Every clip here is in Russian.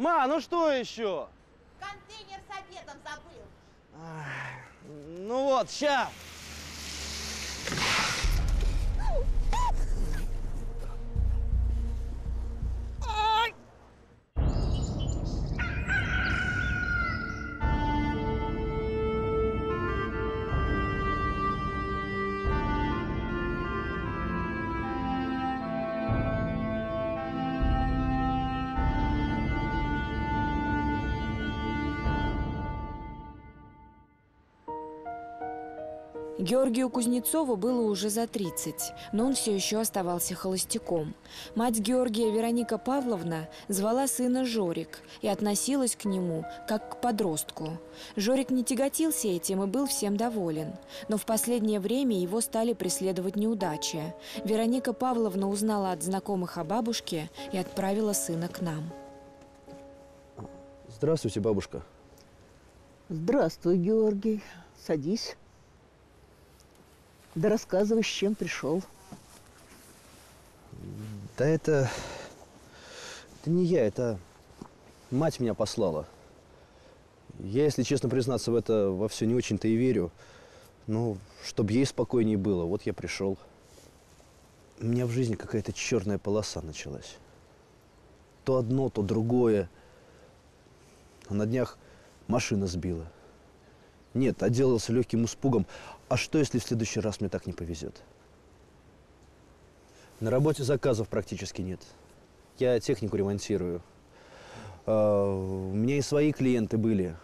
Ма, ну что еще? Контейнер с обедом забыл. Ну вот, ща. Георгию Кузнецову было уже за 30, но он все еще оставался холостяком. Мать Георгия Вероника Павловна звала сына Жорик и относилась к нему как к подростку. Жорик не тяготился этим и был всем доволен. Но в последнее время его стали преследовать неудачи. Вероника Павловна узнала от знакомых о бабушке и отправила сына к нам. Здравствуйте, бабушка. Здравствуй, Георгий. Садись. Да рассказывай, с чем пришел. Да это... Это не я, это мать меня послала. Я, если честно признаться, в это во все не очень-то и верю. Ну, чтобы ей спокойнее было, вот я пришел. У меня в жизни какая-то черная полоса началась. То одно, то другое. А на днях машина сбила. Нет, отделался легким испугом. А что, если в следующий раз мне так не повезет? На работе заказов практически нет. Я технику ремонтирую. А, У меня и свои клиенты были.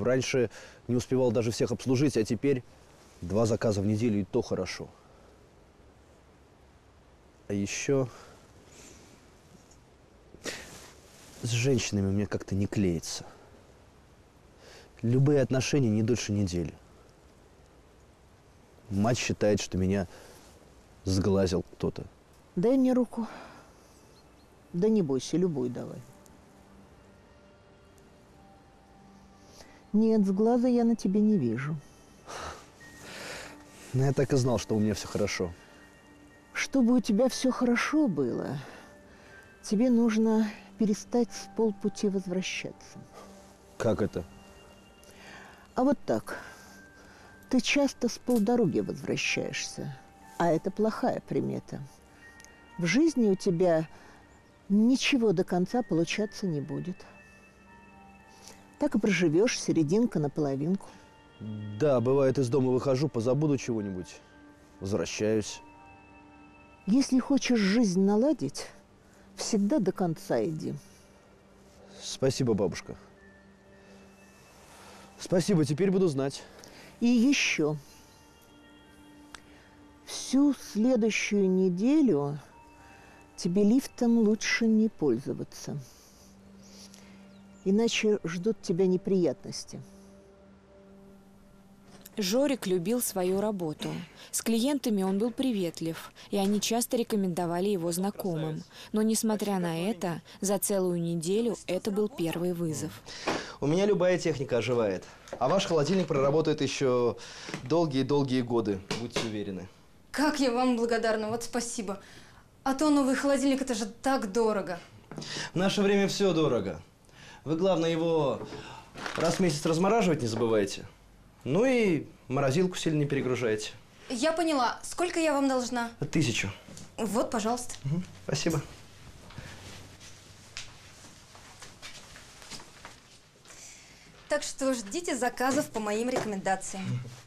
Раньше не успевал даже всех обслужить, а теперь два заказа в неделю и то хорошо. А еще с женщинами мне как-то не клеится. Любые отношения не дольше недели. Мать считает, что меня сглазил кто-то. Дай мне руку. Да не бойся, любую давай. Нет, с глаза я на тебе не вижу. Но я так и знал, что у меня все хорошо. Чтобы у тебя все хорошо было, тебе нужно перестать с полпути возвращаться. Как это? А вот так. Ты часто с полдороги возвращаешься, а это плохая примета. В жизни у тебя ничего до конца получаться не будет. Так и проживешь серединка на половинку. Да, бывает, из дома выхожу, позабуду чего-нибудь, возвращаюсь. Если хочешь жизнь наладить, всегда до конца иди. Спасибо, бабушка. Спасибо, теперь буду знать. И еще. Всю следующую неделю тебе лифтом лучше не пользоваться. Иначе ждут тебя неприятности. Жорик любил свою работу. С клиентами он был приветлив, и они часто рекомендовали его знакомым. Но, несмотря на это, за целую неделю это был первый вызов. У меня любая техника оживает. А ваш холодильник проработает еще долгие-долгие годы, будьте уверены. Как я вам благодарна, вот спасибо. А то новый холодильник, это же так дорого. В наше время все дорого. Вы, главное, его раз в месяц размораживать не забывайте. Ну и морозилку сильно не перегружайте. Я поняла. Сколько я вам должна? Тысячу. Вот, пожалуйста. Мгм, Спасибо. Так что ждите заказов по моим рекомендациям.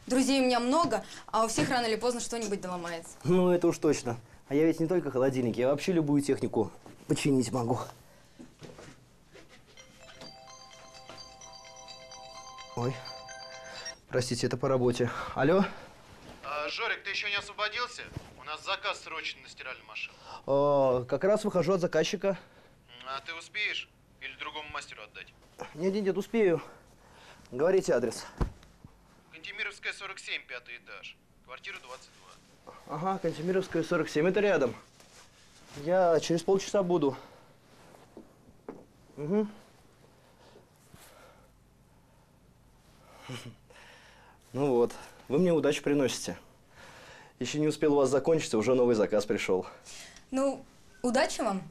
Друзей у меня много, а у всех рано или поздно что-нибудь доломается. Ну, это уж точно. А я ведь не только холодильник, я вообще любую технику починить могу. Ой, простите, это по работе. Алло? А, Жорик, ты еще не освободился? У нас заказ срочный на стиральную машину. О, как раз выхожу от заказчика. А ты успеешь? Или другому мастеру отдать? Нет, нет, нет, успею. Говорите адрес. Кантемировская, 47, пятый этаж. Квартира 22. Ага, Кантемировская, 47, это рядом. Я через полчаса буду. Угу. Ну вот, вы мне удачу приносите. Еще не успел у вас закончиться, уже новый заказ пришел. Ну, удачи вам.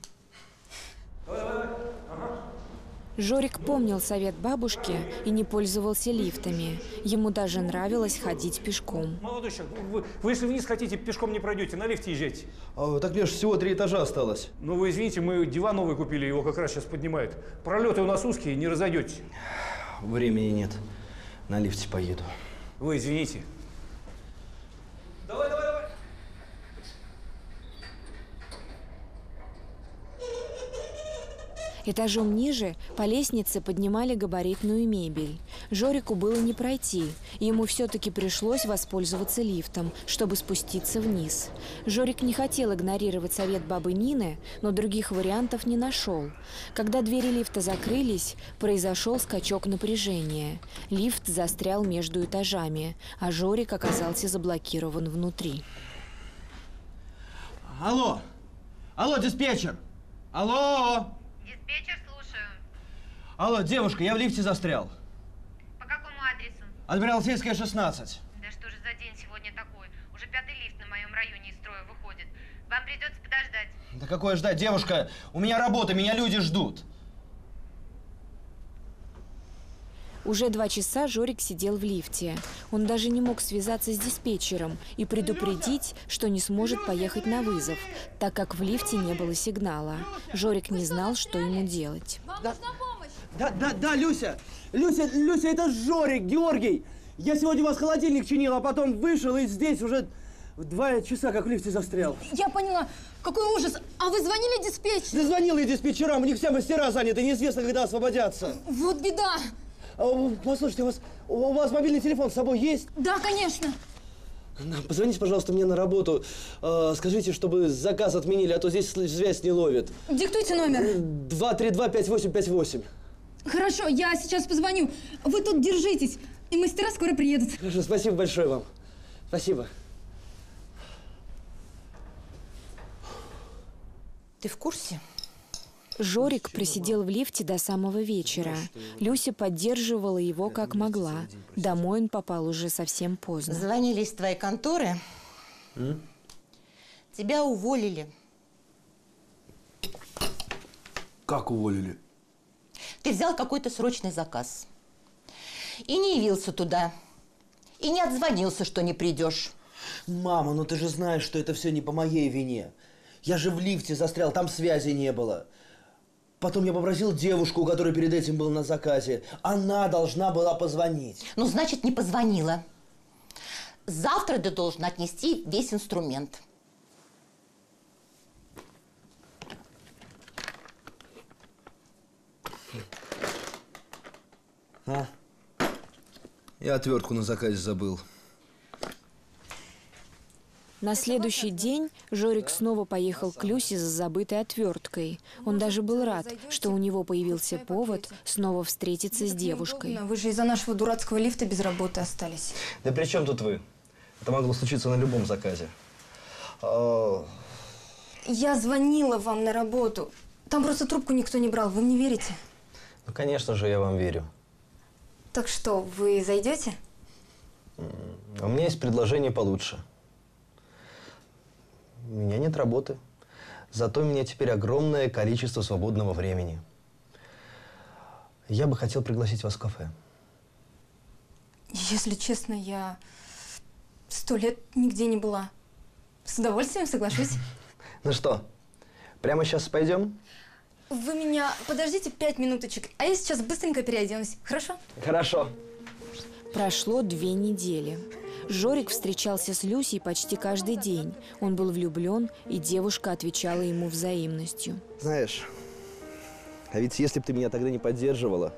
Жорик помнил совет бабушки и не пользовался лифтами. Ему даже нравилось ходить пешком. Молодой человек, вы, вы если вниз хотите, пешком не пройдете, на лифте езжайте. А, так мне ж всего три этажа осталось. Ну вы извините, мы диван новый купили, его как раз сейчас поднимают. Пролеты у нас узкие, не разойдетесь. Времени нет. На лифте поеду. Вы извините. Давай, давай, давай. Этажом ниже по лестнице поднимали габаритную мебель. Жорику было не пройти, ему все-таки пришлось воспользоваться лифтом, чтобы спуститься вниз. Жорик не хотел игнорировать совет бабы Нины, но других вариантов не нашел. Когда двери лифта закрылись, произошел скачок напряжения. Лифт застрял между этажами, а Жорик оказался заблокирован внутри. Алло! Алло, диспетчер! Алло! Диспетчер, слушаю. Алло, девушка, я в лифте застрял. По какому адресу? Адмиралтейская, 16. Да что же за день сегодня такой? Уже пятый лифт на моем районе из строя выходит. Вам придется подождать. Да какое ждать, девушка? У меня работа, меня люди ждут. Уже два часа Жорик сидел в лифте. Он даже не мог связаться с диспетчером и предупредить, что не сможет поехать на вызов, так как в лифте не было сигнала. Жорик не знал, что ему делать. Да, да, да, Люся! Люся, Люся, это Жорик, Георгий! Я сегодня у вас холодильник чинил, а потом вышел и здесь уже два часа как в лифте застрял. Я поняла. Какой ужас. А вы звонили диспетчеру? Зазвонил я диспетчерам, у них все мастера заняты, неизвестно, когда освободятся. Вот беда. А, Послушайте, у вас, у вас мобильный телефон с собой есть? Да, конечно. Позвоните, пожалуйста, мне на работу. Э, Скажите, чтобы заказ отменили, а то здесь связь не ловит. Диктуйте номер. 232-5858. Хорошо, я сейчас позвоню. Вы тут держитесь, и мастера скоро приедут. Хорошо, спасибо большое вам. Спасибо. Ты в курсе? Жорик просидел в лифте до самого вечера. Люся поддерживала его как могла. Домой он попал уже совсем поздно. Звонили из твоей конторы. Тебя уволили. Как уволили? Ты взял какой-то срочный заказ. И не явился туда. И не отзвонился, что не придешь. Мама, ну ты же знаешь, что это все не по моей вине. Я же в лифте застрял, там связи не было. Потом я попросил девушку, у которой перед этим был на заказе. Она должна была позвонить. Ну, значит, не позвонила. Завтра ты должен отнести весь инструмент. А? Я отвертку на заказе забыл. На следующий день Жорик снова поехал к Люсе за забытой отверткой. Он даже был рад, что у него появился повод снова встретиться с девушкой. Вы же из-за нашего дурацкого лифта без работы остались. Да при чем тут вы? Это могло случиться на любом заказе. А, Я звонила вам на работу. Там просто трубку никто не брал. Вы мне верите? Ну, конечно же, я вам верю. Так что, вы зайдете? У меня есть предложение получше. У меня нет работы. Зато у меня теперь огромное количество свободного времени. Я бы хотел пригласить вас в кафе. Если честно, я сто лет нигде не была. С удовольствием соглашусь. Ну что, прямо сейчас пойдем? Вы меня подождите пять минуточек, а я сейчас быстренько переоденусь. Хорошо? Хорошо. Прошло две недели. Жорик встречался с Люсей почти каждый день. Он был влюблен, и девушка отвечала ему взаимностью. Знаешь, а ведь если бы ты меня тогда не поддерживала,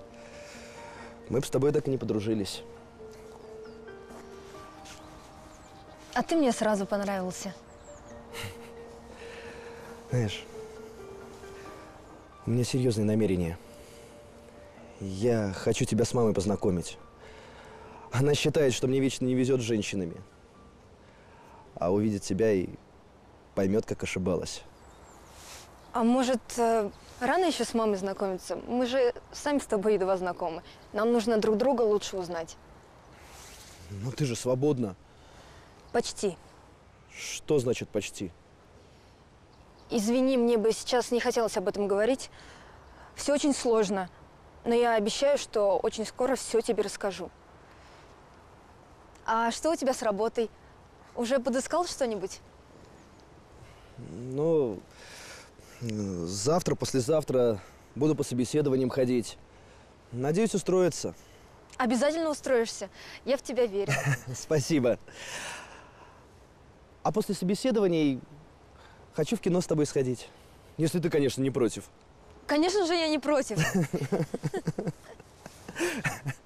мы бы с тобой так и не подружились. А ты мне сразу понравился. Знаешь, у меня серьезные намерения. Я хочу тебя с мамой познакомить. Она считает, что мне вечно не везет с женщинами. А увидит тебя и поймет, как ошибалась. А может, э, рано еще с мамой знакомиться? Мы же сами с тобой едва знакомы. Нам нужно друг друга лучше узнать. Ну ты же свободна. Почти. Что значит почти? Извини, мне бы сейчас не хотелось об этом говорить. Все очень сложно. Но я обещаю, что очень скоро все тебе расскажу. А что у тебя с работой? Уже подыскал что-нибудь? Ну, завтра, послезавтра буду по собеседованиям ходить. Надеюсь устроиться. Обязательно устроишься. Я в тебя верю. Спасибо. А после собеседований хочу в кино с тобой сходить. Если ты, конечно, не против. Конечно же, я не против.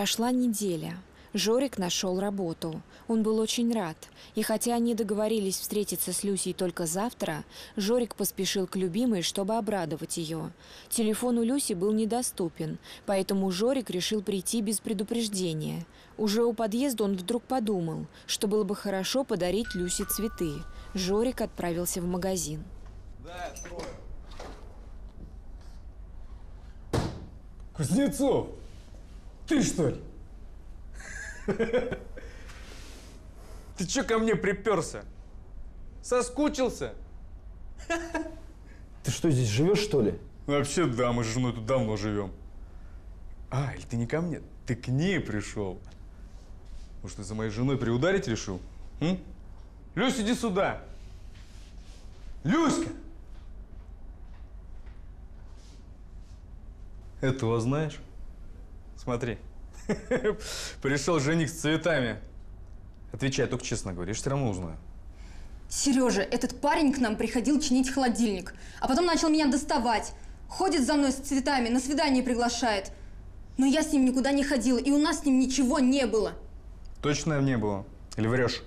Прошла неделя. Жорик нашел работу. Он был очень рад. И хотя они договорились встретиться с Люсей только завтра, Жорик поспешил к любимой, чтобы обрадовать ее. Телефон у Люси был недоступен, поэтому Жорик решил прийти без предупреждения. Уже у подъезда он вдруг подумал, что было бы хорошо подарить Люсе цветы. Жорик отправился в магазин. Кузнецов, ты что ли? Ты чё ко мне приперся? Соскучился? Ты что, здесь живешь, что ли? Вообще, да, мы с женой тут давно живем. А, или ты не ко мне, ты к ней пришел. Может, ты за моей женой приударить решил? М? Люсь, иди сюда. Люська! Этого знаешь? Смотри. Пришел жених с цветами. Отвечай, только честно говори, я ж все равно узнаю. Сережа, этот парень к нам приходил чинить холодильник, а потом начал меня доставать. Ходит за мной с цветами, на свидание приглашает. Но я с ним никуда не ходила, и у нас с ним ничего не было. Точно не было? Или врешь?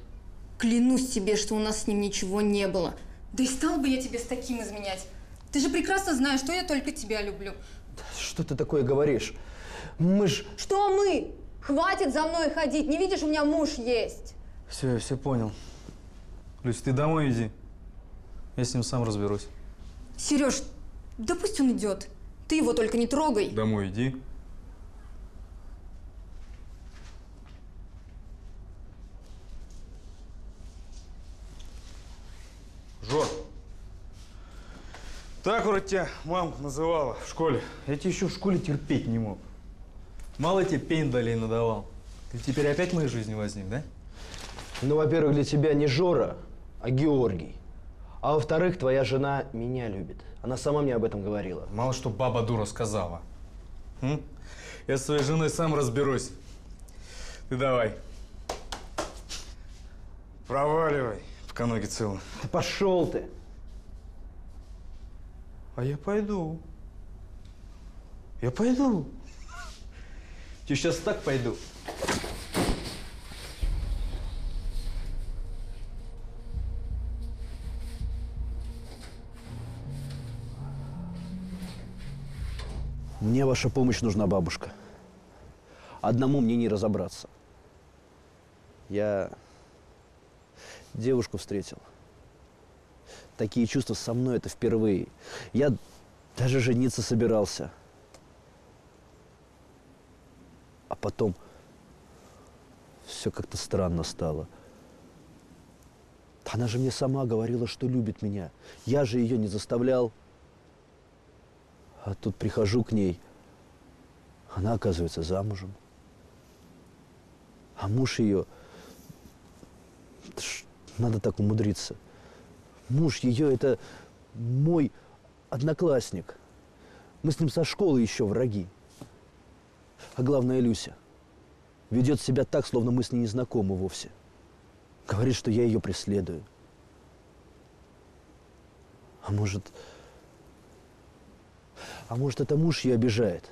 Клянусь тебе, что у нас с ним ничего не было. Да и стал бы я тебе с таким изменять. Ты же прекрасно знаешь, что я только тебя люблю. Что ты такое говоришь? Мы ж... Что мы? Хватит за мной ходить, не видишь, у меня муж есть. Все, я все понял. Люсь, ты домой иди. Я с ним сам разберусь. Сереж, да пусть он идет. Ты его только не трогай. Домой иди. Жор, так вроде тебя мамка называла в школе. Я тебя еще в школе терпеть не мог. Мало тебе пендалей надавал. Ты теперь опять в моей жизни возник, да? Ну, во-первых, для тебя не Жора, а Георгий. А во-вторых, твоя жена меня любит. Она сама мне об этом говорила. Мало что баба дура сказала. М? Я с своей женой сам разберусь. Ты давай. Проваливай, пока ноги целы. Да пошел ты. А я пойду. Я пойду. Я сейчас так пойду. Мне ваша помощь нужна, бабушка. Одному мне не разобраться. Я девушку встретил. Такие чувства со мной это впервые. Я даже жениться собирался. А потом все как-то странно стало. Она же мне сама говорила, что любит меня. Я же ее не заставлял. А тут прихожу к ней, она оказывается замужем. А муж ее, надо так умудриться. Муж ее это мой одноклассник. Мы с ним со школы еще враги. А главное, Люся ведет себя так, словно мы с ней не знакомы вовсе. Говорит, что я ее преследую. А может, а может, это муж ее обижает?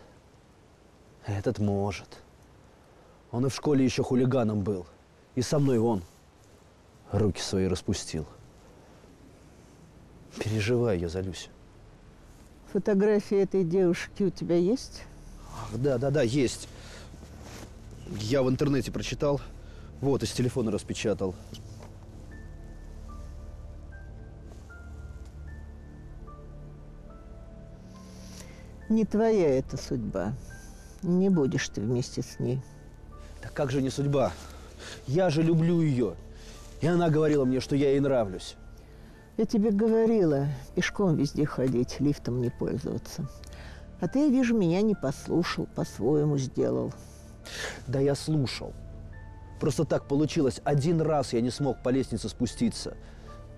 Этот может. Он и в школе еще хулиганом был. И со мной он руки свои распустил. Переживаю я за Люсю. Фотографии этой девушки у тебя есть? Ах, да, да, да, есть. Я в интернете прочитал. Вот, из телефона распечатал. Не твоя эта судьба. Не будешь ты вместе с ней. Да как же не судьба? Я же люблю ее. И она говорила мне, что я ей нравлюсь. Я тебе говорила, пешком везде ходить, лифтом не пользоваться. А ты, я вижу, меня не послушал, по-своему сделал. Да я слушал. Просто так получилось. Один раз я не смог по лестнице спуститься.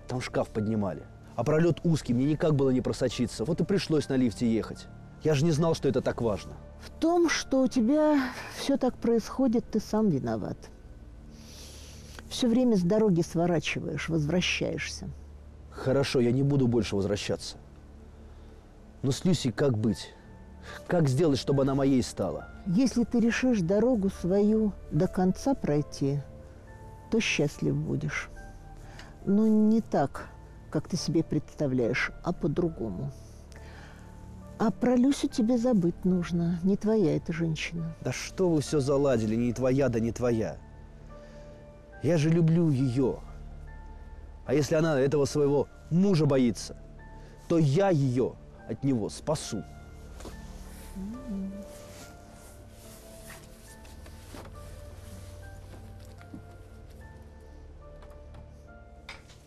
Там шкаф поднимали. А пролет узкий, мне никак было не просочиться. Вот и пришлось на лифте ехать. Я же не знал, что это так важно. В том, что у тебя все так происходит, ты сам виноват. Все время с дороги сворачиваешь, возвращаешься. Хорошо, я не буду больше возвращаться. Но с Люсей как быть? Как сделать, чтобы она моей стала? Если ты решишь дорогу свою до конца пройти, то счастлив будешь. Но не так, как ты себе представляешь, а по-другому. А про Люсю тебе забыть нужно. Не твоя эта женщина. Да что вы все заладили, не твоя, да не твоя. Я же люблю ее. А если она этого своего мужа боится, то я ее от него спасу.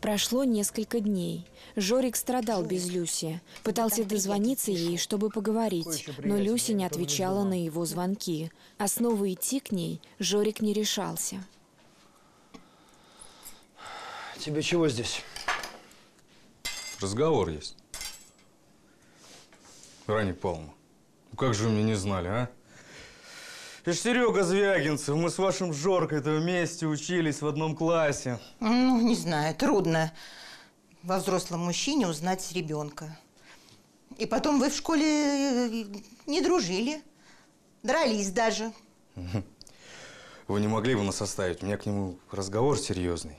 Прошло несколько дней. Жорик страдал без Люси. Пытался дозвониться ей, чтобы поговорить, но Люси не отвечала на его звонки. А снова идти к ней Жорик не решался. Тебе чего здесь? Разговор есть. Раник Павловна, как же вы меня не знали, а? Это ж Серега Звягинцев, мы с вашим Жоркой-то вместе учились в одном классе. Ну, не знаю, трудно во взрослом мужчине узнать ребенка. И потом вы в школе э, не дружили, дрались даже. Вы не могли бы нас оставить? У меня к нему разговор серьезный.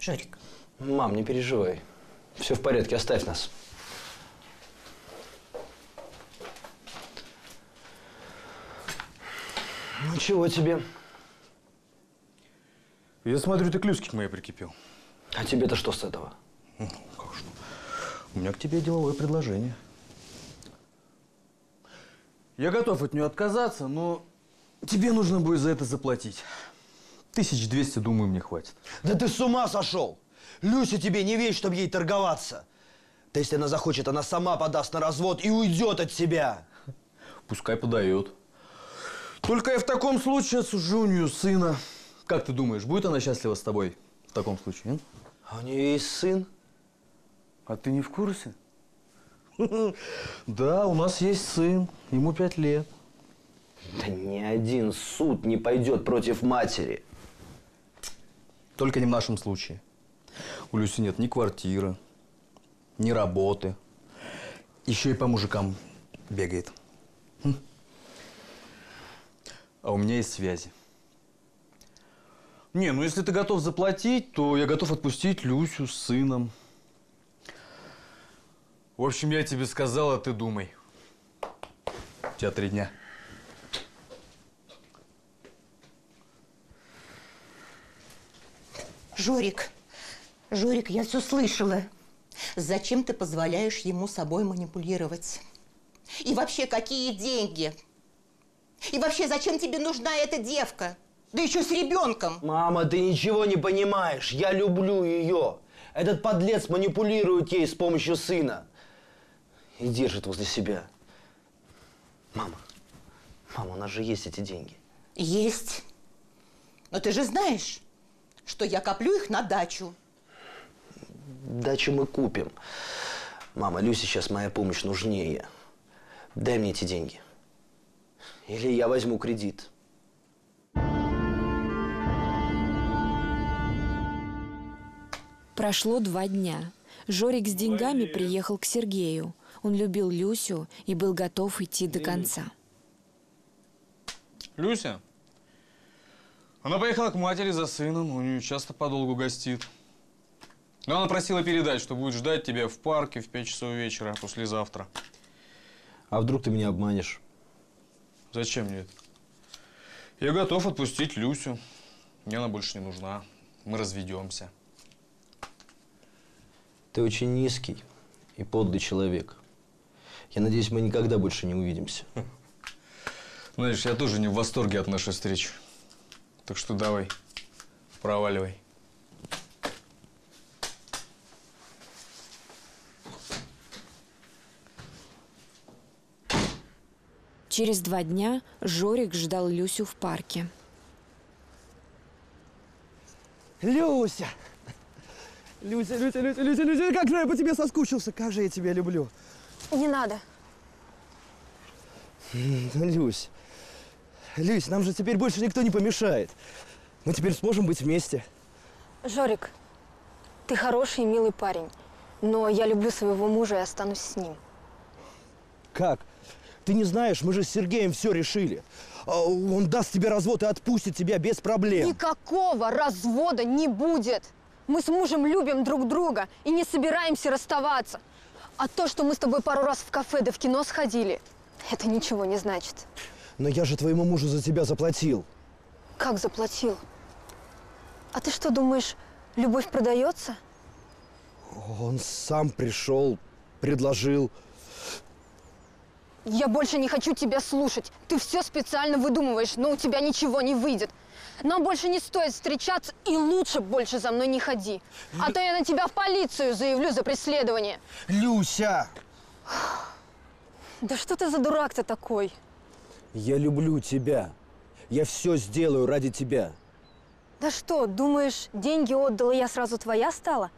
Жорик, Мам, не переживай. Все в порядке, оставь нас. Ну, чего тебе? Я смотрю, ты к Люське к моей прикипел. А тебе-то что с этого? Ну, как что? У меня к тебе деловое предложение. Я готов от нее отказаться, но тебе нужно будет за это заплатить. Тысяч двести, думаю, мне хватит. Да ты с ума сошел! Люся тебе не вещь, чтобы ей торговаться. Да если она захочет, она сама подаст на развод и уйдет от себя. Пускай подает. Только я в таком случае осужу у нее сына. Как ты думаешь, будет она счастлива с тобой в таком случае? А у нее есть сын. А ты не в курсе? Да, у нас есть сын. Ему пять лет. Да ни один суд не пойдет против матери. Только не в нашем случае. У Люси нет ни квартиры, ни работы. Еще и по мужикам бегает. А у меня есть связи. Не, ну если ты готов заплатить, то я готов отпустить Люсю с сыном. В общем, я тебе сказал, а ты думай. У тебя три дня. Жорик, Жорик, я все слышала. Зачем ты позволяешь ему собой манипулировать? И вообще, какие деньги? И вообще, зачем тебе нужна эта девка? Да еще с ребенком. Мама, ты ничего не понимаешь. Я люблю ее. Этот подлец манипулирует ей с помощью сына. И держит возле себя. Мама, мама, у нас же есть эти деньги. Есть. Но ты же знаешь, что я коплю их на дачу. Дачу мы купим. Мама, Люсе сейчас моя помощь нужнее. Дай мне эти деньги. Или я возьму кредит. Прошло два дня. Жорик с деньгами приехал к Сергею. Он любил Люсю и был готов идти до конца. Люся? Она поехала к матери за сыном, у нее часто подолгу гостит. Но она просила передать, что будет ждать тебя в парке в 5 часов вечера послезавтра. А вдруг ты меня обманешь? Зачем мне это? Я готов отпустить Люсю. Мне она больше не нужна. Мы разведемся. Ты очень низкий и подлый человек. Я надеюсь, мы никогда больше не увидимся. Знаешь, я тоже не в восторге от нашей встречи. Так что давай, проваливай. Через два дня Жорик ждал Люсю в парке. Люся! Люся, Люся, Люся, Люся, Люся, как же я по тебе соскучился, как же я тебя люблю. Не надо. Люсь, Люсь, нам же теперь больше никто не помешает. Мы теперь сможем быть вместе. Жорик, ты хороший и милый парень. Но я люблю своего мужа и останусь с ним. Как? Ты не знаешь, мы же с Сергеем все решили. А Он даст тебе развод и отпустит тебя без проблем. Никакого развода не будет. Мы с мужем любим друг друга и не собираемся расставаться. А то, что мы с тобой пару раз в кафе да в кино сходили, это ничего не значит. Но я же твоему мужу за тебя заплатил. Как заплатил? А ты что, думаешь, любовь продается? Он сам пришел, предложил. Я больше не хочу тебя слушать. Ты все специально выдумываешь, но у тебя ничего не выйдет. Нам больше не стоит встречаться, и лучше больше за мной не ходи. А то я на тебя в полицию заявлю за преследование. Люся! Да что ты за дурак-то такой? Я люблю тебя. Я все сделаю ради тебя. Да что, думаешь, деньги отдала, я сразу твоя стала?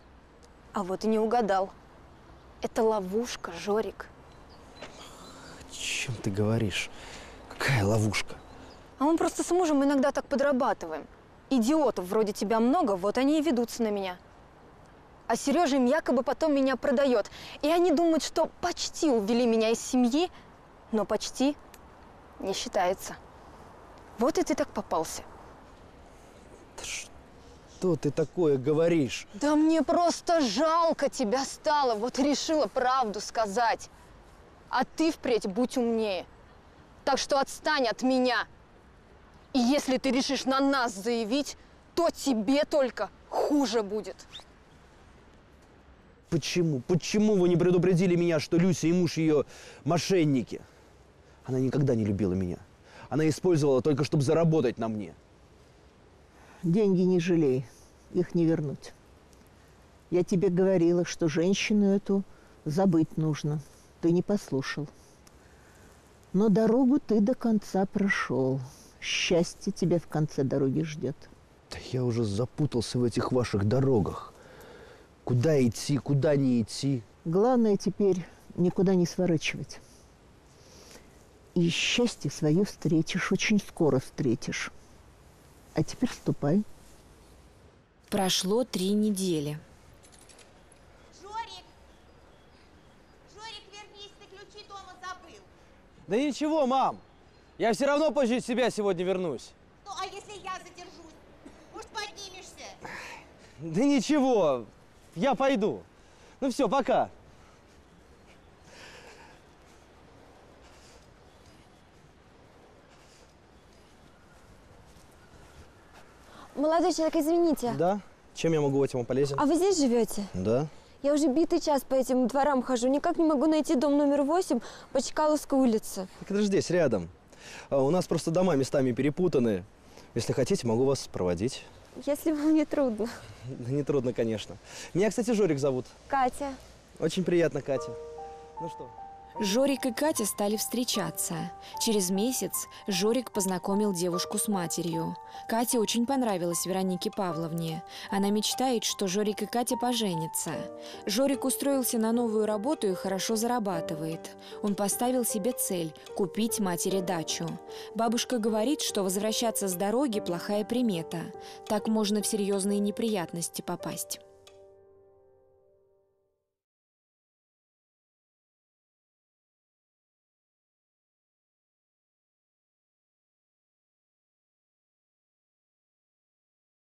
А вот и не угадал. Это ловушка, Жорик. Чем ты говоришь? Какая ловушка? А мы просто с мужем иногда так подрабатываем. Идиотов вроде тебя много, вот они и ведутся на меня. А Сережа им якобы потом меня продает. И они думают, что почти увели меня из семьи, но почти не считается. Вот и ты так попался. Что ты такое говоришь? Да мне просто жалко тебя стало, вот решила правду сказать. А ты впредь будь умнее. Так что отстань от меня. И если ты решишь на нас заявить, то тебе только хуже будет. Почему? Почему вы не предупредили меня, что Люся и муж ее мошенники? Она никогда не любила меня. Она использовала только, чтобы заработать на мне. Деньги не жалей, их не вернуть. Я тебе говорила, что женщину эту забыть нужно. Ты не послушал. Но дорогу ты до конца прошел. Счастье тебя в конце дороги ждет. Да я уже запутался в этих ваших дорогах. Куда идти, куда не идти. Главное теперь никуда не сворачивать. И счастье свое встретишь, очень скоро встретишь. А теперь ступай. Прошло три недели. Жорик! Жорик, вернись, ты ключи дома забыл. Да ничего, мам. Я все равно позже себя сегодня вернусь. Ну, а если я задержусь? Может, поднимешься? Да ничего, я пойду. Ну все, пока. Молодой человек, извините. Да? Чем я могу быть вам полезен? А вы здесь живете? Да. Я уже битый час по этим дворам хожу. Никак не могу найти дом номер 8 по Чкаловской улице. Так это же здесь, рядом. А у нас просто дома местами перепутаны. Если хотите, могу вас проводить. Если вам не трудно. Да не трудно, конечно. Меня, кстати, Жорик зовут. Катя. Очень приятно, Катя. Ну что? Жорик и Катя стали встречаться. Через месяц Жорик познакомил девушку с матерью. Кате очень понравилась Веронике Павловне. Она мечтает, что Жорик и Катя поженятся. Жорик устроился на новую работу и хорошо зарабатывает. Он поставил себе цель – купить матери дачу. Бабушка говорит, что возвращаться с дороги – плохая примета. Так можно в серьезные неприятности попасть.